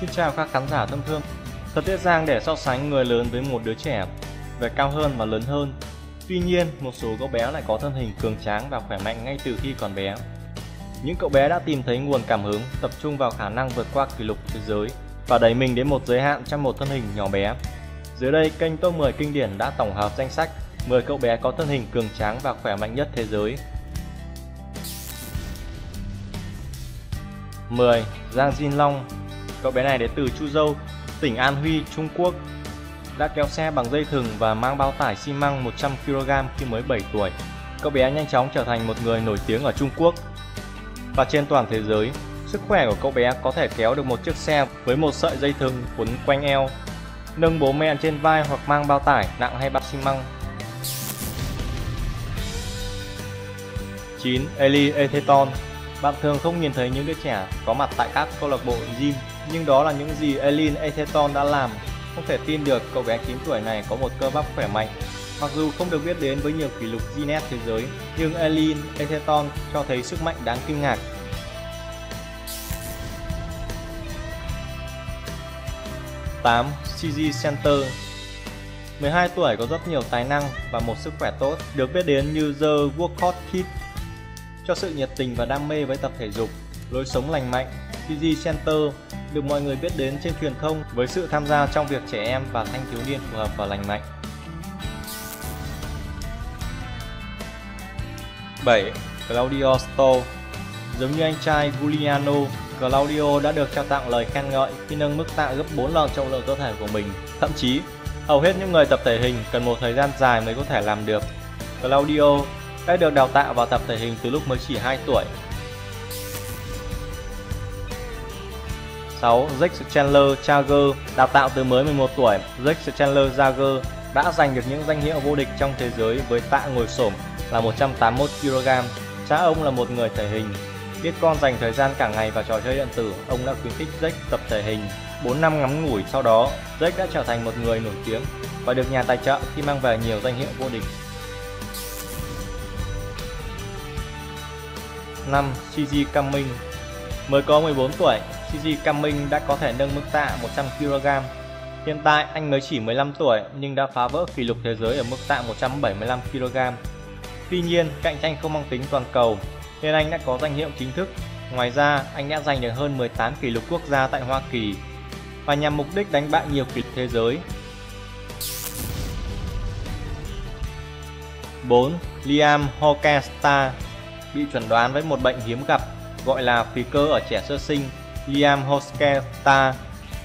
Xin chào các khán giả thân thương. Thật dễ dàng để so sánh người lớn với một đứa trẻ, về cao hơn và lớn hơn. Tuy nhiên, một số cậu bé lại có thân hình cường tráng và khỏe mạnh ngay từ khi còn bé. Những cậu bé đã tìm thấy nguồn cảm hứng, tập trung vào khả năng vượt qua kỷ lục thế giới và đẩy mình đến một giới hạn trong một thân hình nhỏ bé. Dưới đây, kênh Top 10 Kinh điển đã tổng hợp danh sách 10 cậu bé có thân hình cường tráng và khỏe mạnh nhất thế giới. 10. Giang Jin Long Cậu bé này đến từ Chu Dâu, tỉnh An Huy, Trung Quốc. Đã kéo xe bằng dây thừng và mang bao tải xi măng 100kg khi mới 7 tuổi. Cậu bé nhanh chóng trở thành một người nổi tiếng ở Trung Quốc và trên toàn thế giới. Sức khỏe của cậu bé có thể kéo được một chiếc xe với một sợi dây thừng quấn quanh eo, nâng bố mẹ trên vai hoặc mang bao tải nặng hay bao xi măng. 9. Eli Etheton Bạn thường không nhìn thấy những đứa trẻ có mặt tại các câu lạc bộ gym, nhưng đó là những gì Elin Etheton đã làm. Không thể tin được cậu bé 9 tuổi này có một cơ bắp khỏe mạnh. Mặc dù không được biết đến với nhiều kỷ lục Guinness thế giới, nhưng Elin Etheton cho thấy sức mạnh đáng kinh ngạc. Tám. CG Center 12 tuổi có rất nhiều tài năng và một sức khỏe tốt, được biết đến như The Workout Kid cho sự nhiệt tình và đam mê với tập thể dục, lối sống lành mạnh. CG Center được mọi người biết đến trên truyền thông với sự tham gia trong việc trẻ em và thanh thiếu niên phù hợp và lành mạnh. 7. Claudio Sto Giống như anh trai Giuliano, Claudio đã được trao tặng lời khen ngợi khi nâng mức tạ gấp 4 lần trọng lượng cơ thể của mình. Thậm chí, hầu hết những người tập thể hình cần một thời gian dài mới có thể làm được. Claudio đã được đào tạo vào tập thể hình từ lúc mới chỉ 2 tuổi. 6. Jake Chandler Jagger Đào tạo từ mới 11 tuổi, Jake Chandler Jagger đã giành được những danh hiệu vô địch trong thế giới với tạ ngồi xổm là 181kg. Cha ông là một người thể hình. Biết con dành thời gian cả ngày vào trò chơi điện tử, ông đã khuyến khích Jake tập thể hình. 4 năm ngắn ngủi sau đó, Jake đã trở thành một người nổi tiếng và được nhà tài trợ khi mang về nhiều danh hiệu vô địch. 5. Gigi Cumming Mới có 14 tuổi, CG Cumming đã có thể nâng mức tạ 100kg. Hiện tại anh mới chỉ 15 tuổi nhưng đã phá vỡ kỷ lục thế giới ở mức tạ 175kg. Tuy nhiên, cạnh tranh không mang tính toàn cầu nên anh đã có danh hiệu chính thức. Ngoài ra, anh đã giành được hơn 18 kỷ lục quốc gia tại Hoa Kỳ và nhằm mục đích đánh bại nhiều kỷ lục thế giới. 4. Liam Hokesta bị chuẩn đoán với một bệnh hiếm gặp gọi là phì cơ ở trẻ sơ sinh. Liam Hosketa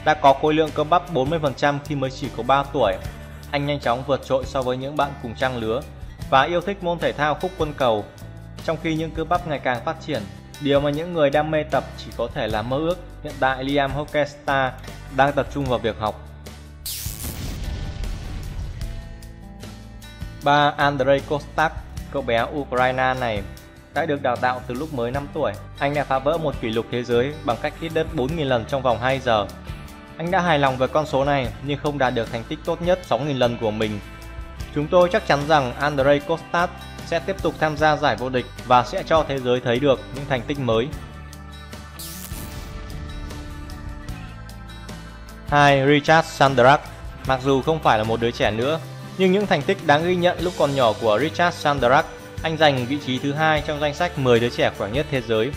đã có khối lượng cơ bắp 40% khi mới chỉ có 3 tuổi. Anh nhanh chóng vượt trội so với những bạn cùng trang lứa và yêu thích môn thể thao khúc quân cầu. Trong khi những cơ bắp ngày càng phát triển, điều mà những người đam mê tập chỉ có thể là mơ ước, hiện tại Liam Hokesta đang tập trung vào việc học. 3. Andrei Kostak, cậu bé Ukraine này đã được đào tạo từ lúc mới 5 tuổi. Anh đã phá vỡ một kỷ lục thế giới bằng cách hít đất 4.000 lần trong vòng 2 giờ. Anh đã hài lòng với con số này nhưng không đạt được thành tích tốt nhất 6.000 lần của mình. Chúng tôi chắc chắn rằng Andrei Kostat sẽ tiếp tục tham gia giải vô địch và sẽ cho thế giới thấy được những thành tích mới. 2. Richard Sandrak Mặc dù không phải là một đứa trẻ nữa, nhưng những thành tích đáng ghi nhận lúc còn nhỏ của Richard Sandrak anh giành vị trí thứ hai trong danh sách 10 đứa trẻ khỏe nhất thế giới.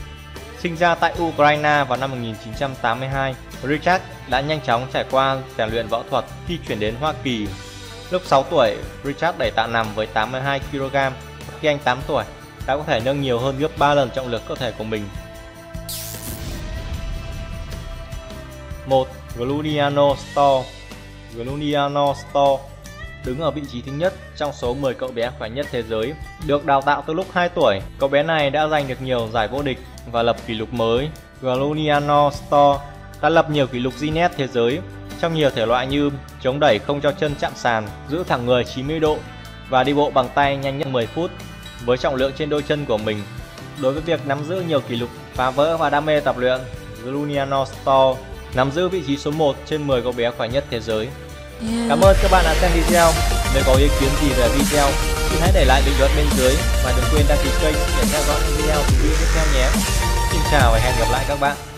Sinh ra tại Ukraine vào năm 1982, Richard đã nhanh chóng trải qua rèn luyện võ thuật khi chuyển đến Hoa Kỳ. Lúc 6 tuổi, Richard đẩy tạ nằm với 82 kg. Khi anh 8 tuổi, đã có thể nâng nhiều hơn gấp 3 lần trọng lượng cơ thể của mình. 1. Gludiano Store Gluniano Store đứng ở vị trí thứ nhất trong số 10 cậu bé khỏe nhất thế giới. Được đào tạo từ lúc 2 tuổi, cậu bé này đã giành được nhiều giải vô địch và lập kỷ lục mới. Galuniano Store đã lập nhiều kỷ lục Guinness thế giới trong nhiều thể loại như chống đẩy không cho chân chạm sàn, giữ thẳng người 90 độ và đi bộ bằng tay nhanh nhất 10 phút với trọng lượng trên đôi chân của mình. Đối với việc nắm giữ nhiều kỷ lục, phá vỡ và đam mê tập luyện, Galuniano Store nắm giữ vị trí số 1 trên 10 cậu bé khỏe nhất thế giới. Cảm ơn các bạn đã xem video. Nếu có ý kiến gì về video, thì hãy để lại bình luận bên dưới và đừng quên đăng ký kênh để theo dõi những video video tiếp theo nhé. Xin chào và hẹn gặp lại các bạn.